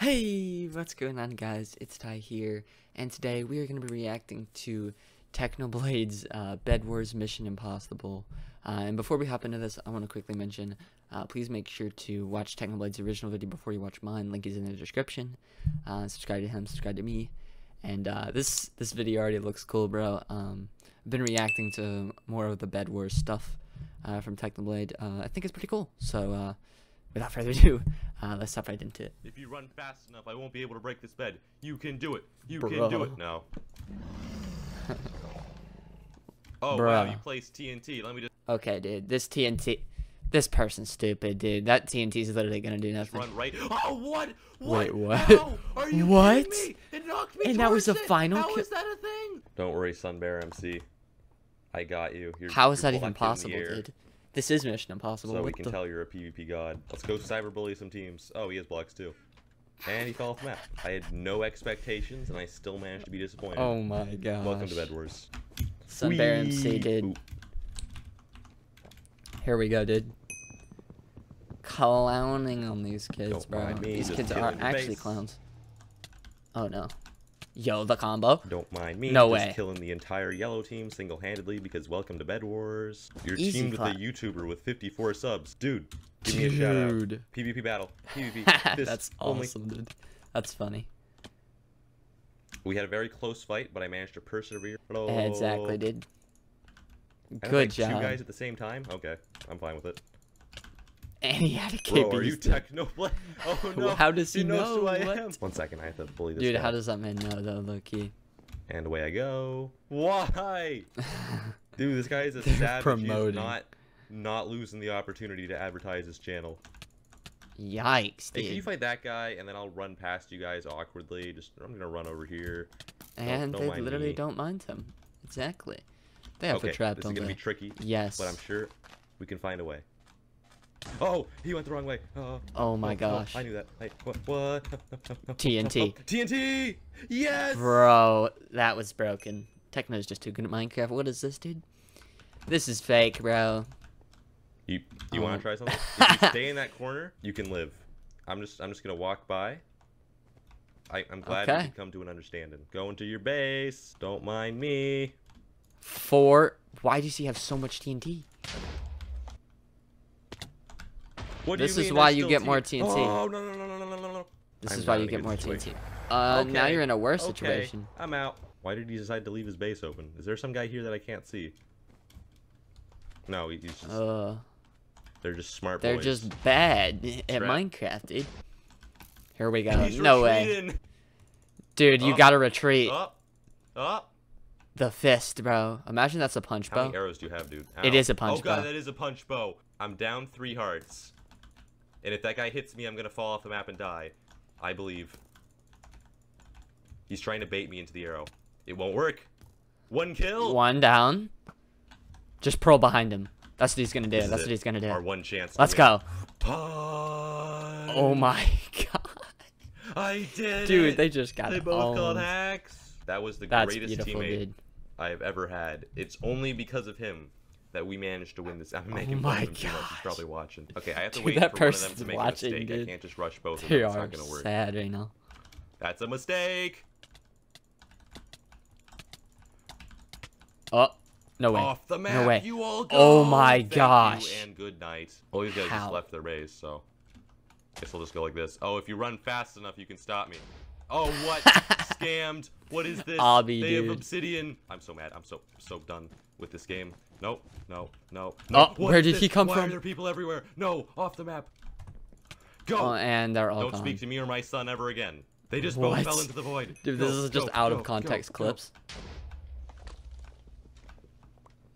Hey, what's going on guys? It's Ty here, and today we are going to be reacting to Technoblade's uh, Bed Wars Mission Impossible. Uh, and before we hop into this, I want to quickly mention, uh, please make sure to watch Technoblade's original video before you watch mine. Link is in the description. Uh, subscribe to him, subscribe to me. And uh, this this video already looks cool, bro. Um, I've been reacting to more of the Bed Wars stuff uh, from Technoblade. I think it's pretty cool. So without further ado, uh, let's hop right into it. If you run fast enough, I won't be able to break this bed. You can do it. You Bro. can do it. No. oh, Bruh. wow, you placed TNT. Let me just Okay, dude, this TNT, this person's stupid, dude. That TNT is literally gonna do nothing. run right. Oh, what? What? Wait, what? How? Are you What? kidding me? It knocked me And that was towards the final How kill- is that a thing? Don't worry, Sunbear MC. I got you. You're, How is you're that even collected in the possible, dude? This is Mission Impossible. So we can the? tell you're a PvP god. Let's go cyberbully some teams. Oh, he has blocks too. And he fell off the map. I had no expectations, and I still managed to be disappointed. Oh my god. Welcome to Bed Wars. Sunbear Whee! MC, dude. Ooh. Here we go, dude. Clowning on these kids, Don't bro. These just kids are actually face. clowns. Oh no. Yo, the combo. Don't mind me. No just way. killing the entire yellow team single-handedly because welcome to Bed Wars. You're Easy teamed with a YouTuber with 54 subs. Dude, give me a shout out. Dude. PvP battle. PvP. That's only. awesome, dude. That's funny. We had a very close fight, but I managed to persevere. Exactly, dude. Good job. Two guys at the same time? Okay, I'm fine with it. And he had a Bro, KB. are you Technoblade? Oh no. How does he knows who know? I What? am. One second, I have to bully this Dude, guy. how does that man know though, low key? And away I go. Why? Dude, this guy is a They're. He's promoting. not not losing the opportunity to advertise his channel. Yikes, Hey, can you dude. fight that guy and then I'll run past you guys awkwardly? Just I'm gonna run over here. And don't they literally me. don't mind him. Exactly. They have okay, a trap, this is don't gonna they? be tricky, yes. but I'm sure we can find a way. Oh, he went the wrong way. Oh, Oh my oh, gosh. I knew that. Hey, what? What? TNT. TNT. Oh, yes. Bro, that was broken. Techno's just too good at Minecraft. What is this, dude? This is fake, bro. You you want Oh. to try something? If you stay in that corner, you can live. I'm just I'm just gonna walk by. I, I'm glad we Okay. could come to an understanding. Go into your base. Don't mind me. Four. Why does he have so much TNT? What this is why you get more TNT. Oh, no, no, no, no, no, no. This is why you get more TNT. Uh, Now you're in a worse situation. I'm out. Why did he decide to leave his base open? Is there some guy here that I can't see? No, he's just... Uh, they're just smart They're boys. just bad at. Minecraft, dude. Here we go. He's no retreating. way. Dude, you oh. gotta retreat. Up, up. The fist, bro. Imagine that's a punch How bow. How many arrows do you have, dude? Ow. It is a punch bow. Oh god, bow. that is a punch bow. I'm down three hearts. And if that guy hits me, I'm gonna fall off the map and die. I believe. He's trying to bait me into the arrow. It won't work. One kill. One down. Just pearl behind him. That's what he's gonna do. That's it. what he's gonna do. Our one chance. Let's go. Oh my god. I did Dude, it. they just got They both called hacks. That was the That's greatest teammate dude. I've ever had. It's only because of him that we managed to win this. I'm oh making Oh my fun of him too much. He's probably watching. Okay, I have to Dude, wait that for one of them to make watching, a mistake. dude. I can't just rush both of them. It's not gonna work. sad right now. That's a mistake. Oh, no way. Off the map. way. You all go. Oh my Thank you gosh. and good night. Well, these guys just left their base, so. I guess we'll just go like this. Oh, if you run fast enough, you can stop me. Oh, what? Scammed. What is this? Obby, they have obsidian. I'm so mad. I'm so so done with this game. Nope. No. No. Oh, no. What where did he this? come Why from? are there people everywhere? No, off the map. Go. Oh, and they're all Don't gone. speak to me or my son ever again. They just What? both fell into the void. Dude, Go, this is just go, out go, of context clips.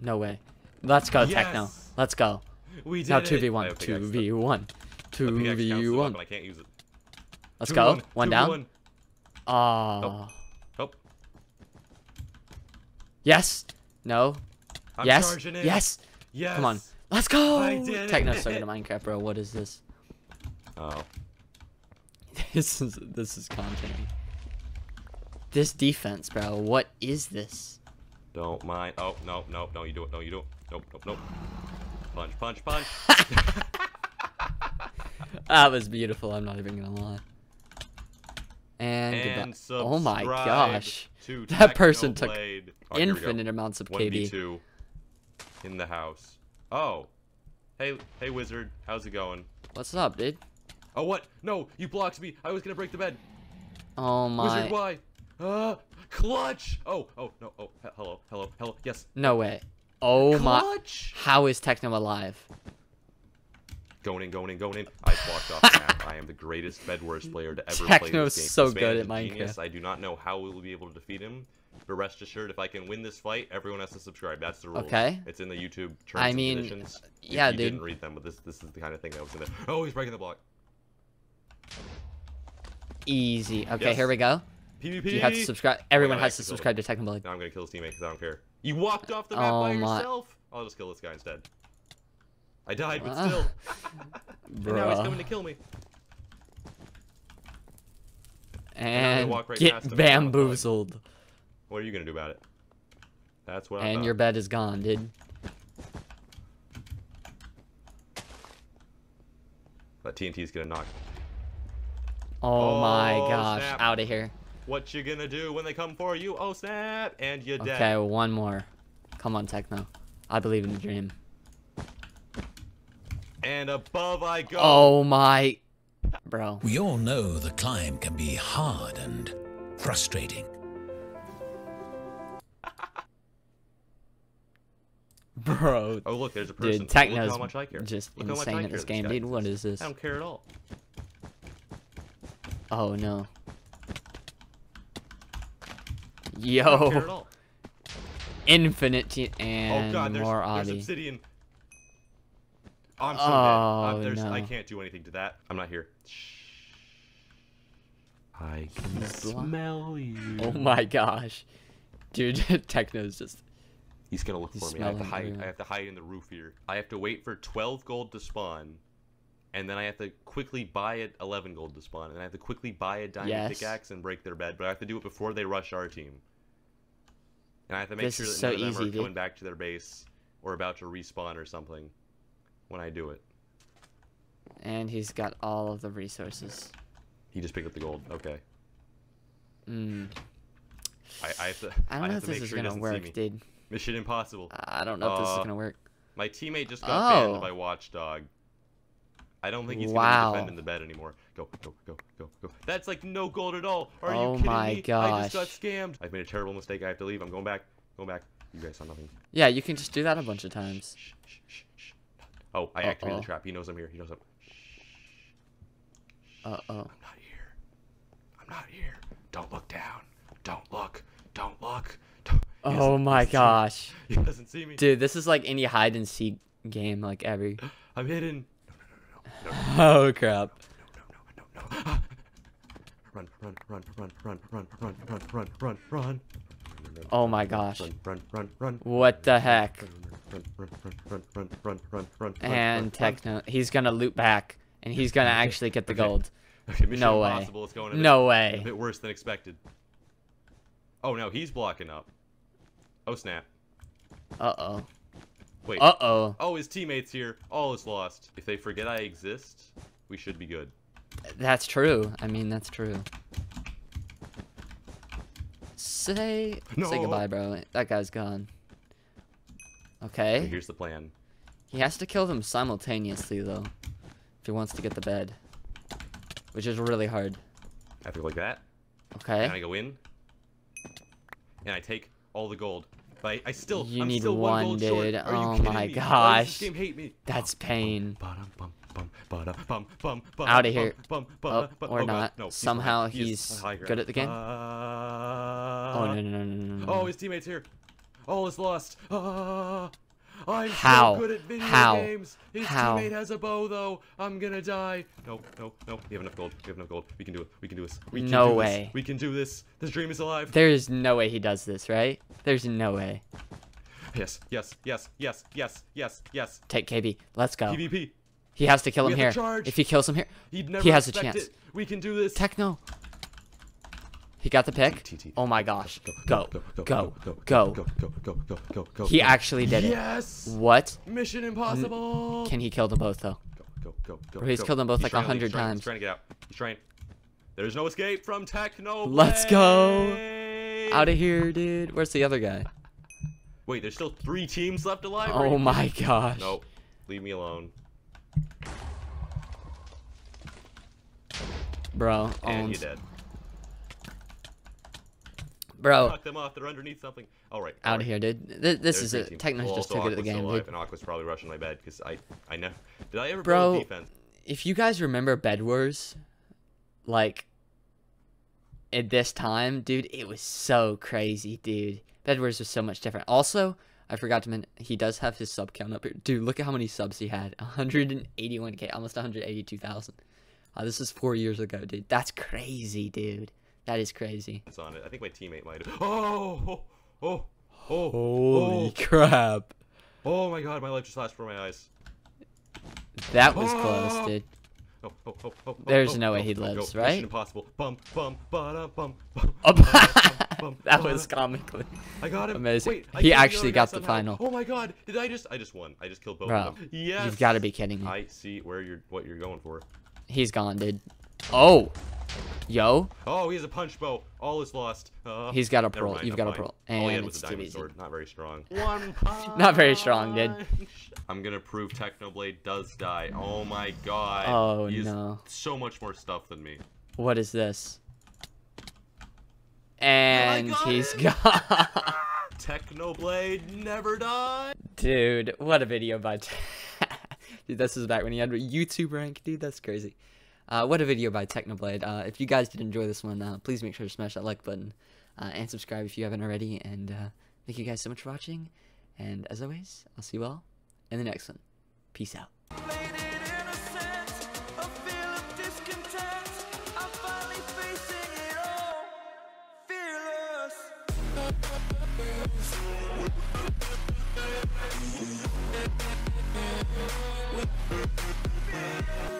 No way. Let's go, Techno. Yes. Let's go. We did Now it. 2v1. I have pickaxe. 2v1. The pickaxe counts 2v1. weapon, I can't use it. Let's Two go. one, One down. one. Oh. Oh, Yes. No. I'm yes. charging in. Yes. Yes. Come on. Let's go. I did Techno's so it. good at Minecraft, bro. What is this? Oh. This is this is content. This defense, bro. What is this? Don't mind. Oh, no, no, no, you do it. No, you do it. Nope, nope, nope. Punch, punch, punch. That was beautiful. I'm not even gonna lie. And, And. Oh my gosh. to That person took Technoblade. Here we go. Infinite amounts of KB. 1v2 in the house. Oh. Hey, hey, wizard. How's it going? What's up, dude? Oh, what? No, you blocked me. I was gonna break the bed. Oh my. Wizard, why? Uh, clutch. Oh, oh, no. Oh, he- hello, hello, hello. Yes. No way. Oh my. clutch. How is Techno alive? Going in, going in, going in. I blocked off the map. I am the greatest Bed Wars player to ever play Techno's this game. so This good at Minecraft. genius. I do not know how we will be able to defeat him. But rest assured, if I can win this fight, everyone has to subscribe. That's the rule. Okay. It's in the YouTube terms I and mean, conditions. You- yeah, you dude. didn't read them, but this this is the kind of thing that was in there. Oh, he's breaking the block. Easy. Okay, Yes. here we go. PvP. You have to subscribe. Everyone I has to subscribe to Technoblade. Now I'm gonna kill his teammate because I don't care. You walked off the map Oh by my- yourself. I'll just kill this guy instead. I died, but Ah. still. and now he's coming to kill me. And walk right get him and now I'm fine. bamboozled. What are you gonna do about it? That's what. I'm And your bed is gone, dude. But TNT's gonna knock. Oh, my Oh, gosh. snap. Out of here. What you gonna do when they come for you? Oh snap! And you're dead. Okay, one more. Come on, Techno. I believe in the dream. And above I go. Oh my. Bro. We all know the climb can be hard and frustrating. Bro. Oh look, there's a person. Dude, Look how much I care. just Look insane I at this game, guy dude. What is this? I don't care at all. Oh no. I don't care at Yo. Infinite t- Oh god, there's, more there's obsidian. Oh, I'm so Oh, dead. I'm, there's, I can't do anything to that. I'm not here. I can smell you. Oh my gosh. Dude, Techno's just. He's gonna look He's for me. I have to hide. I have to hide in the roof here. I have to wait for 12 gold to spawn, and then I have to quickly buy it 11 gold to spawn, and then I have to quickly buy a diamond Yes. pickaxe and break their bed. But I have to do it before they rush our team. And I have to make This sure that so none of them are dude. coming back to their base or about to respawn or something when I do it. And he's got all of the resources. He just picked up the gold. Okay. Mm. I, I have to. I don't know if this is sure gonna work, dude. Mission impossible. I don't know if this is Uh, gonna work. My teammate just got Oh. banned by Watchdog. I don't think he's Wow. gonna be defending the bed anymore. Go, go, go, go, go. That's like no gold at all. Are Oh you kidding my me? I just got scammed. I've made a terrible mistake. I have to leave. I'm going back. Going back. You guys saw nothing. Yeah, you can just do that a bunch of times. Shh, shh, shh. Oh, I activated the trap. He knows I'm here. He knows I'm. Uh oh. I'm not here. I'm not here. Don't look down. Don't look. Don't look. Don't. He Oh my gosh. He doesn't see me. Dude, this is like any hide and seek game like every. I'm hidden. No, no, no, no, no. Oh crap. no, no, no, no. Run, run, run, run, run, run, run, run, run, run, run. Oh my gosh. Run, run, run, run. What the heck? Run, run, run, run, run, run, run, run, And. Techno, he's gonna loop back, and he's gonna actually get the gold. Okay, Mission No way. Impossible is going a bit, No way. a bit worse than expected. Oh no, he's blocking up. Oh snap. Uh oh. Wait. Uh oh. Oh, his teammates here. All is lost. If they forget I exist, we should be good. That's true. I mean, that's true. Say no. say goodbye, bro. That guy's gone. Okay, Okay. here's the plan. He has to kill them simultaneously though, if he wants to get the bed, which is really hard. I have to go like that, Okay. and I go in, and I take all the gold. But I, I still, you I'm need still one, one dude. oh my me? gosh. That's pain. Out of here. Oh, or oh, not. No, Somehow he's, he's good at the game. Uh... oh, no, no, no, no, no, Oh, his teammate's here. All is lost. I'm How? so good at video How? games. His How? teammate has a bow though. I'm gonna die. No, no, no. We have enough gold. We have enough gold. We can do it. We can do this. We can No do way. This. We can do this. This dream is alive. There's no way he does this, right? There's no way. Yes, yes, yes, yes, yes, yes, yes. Take KB. Let's go. PvP. He has to kill We him here. If he kills him here, He'd never he has a chance. It. We can do this. Techno. He got the pick. Oh my gosh. Go. Go. go, Go. go, go, go. He actually did it. Yes. What? Mission impossible. Can he kill them both though? Go, go, go, go. He's killed them both like leave, 100 times. He's trying to get out. He's trying. There's no escape from Techno. Let's go. Out of here, dude. Where's the other guy? Wait, there's still three teams left alive? Oh my gosh. Nope. Leave me alone. Bro, And owns. you're dead. Bro, Knock them off. They're underneath something. All right. out of here, dude. Th- this is it. Well, just also too good at the game, dude. And Aqua's probably rushing my bed because I, I know. Did I ever Bro, build defense? If you guys remember Bed Wars, like at this time, dude, it was so crazy, dude. Bed Wars was so much different. Also, I forgot to mention he does have his sub count up here. Dude, look at how many subs he had. 181k, almost 182,000. Uh, this is four years ago, dude. That's crazy, dude. That is crazy. It's on it. I think my teammate might have. Oh, oh, oh, oh, oh. Holy oh, crap. oh my god, my life just flashed before my eyes. That was oh. close, Oh. dude. Oh, oh, oh, oh, There's oh, no oh, way he lives, go. right? Mission impossible. Bum, bum, bum, bum. Oh, bum, that was comically. I got him. amazing. Wait, I He actually got the final. Oh my god, did I just? I just won. I just killed both Bro, of them. Yes. You've got to be kidding me. I see where you're, what you're going for. He's gone, dude. Oh. Yo. Oh, he has a punch bow. All is lost. Uh, He's got a never pearl. mind, You've I'm got a fine. pearl. All he had And was it's a diamond easy. sword. Not very strong. One punch. Not very strong, dude. I'm gonna prove Technoblade does die. Oh my god. Oh, he has no. So much more stuff than me. What is this? And got he's it. gone. Technoblade never died. dude, what a video by Dude, this is back when he had a YouTube rank, dude. That's crazy. Uh, what a video by Technoblade. Uh, if you guys did enjoy this one, uh, please make sure to smash that like button uh, and subscribe if you haven't already. And uh, thank you guys so much for watching. And as always, I'll see you all in the next one. Peace out. We'll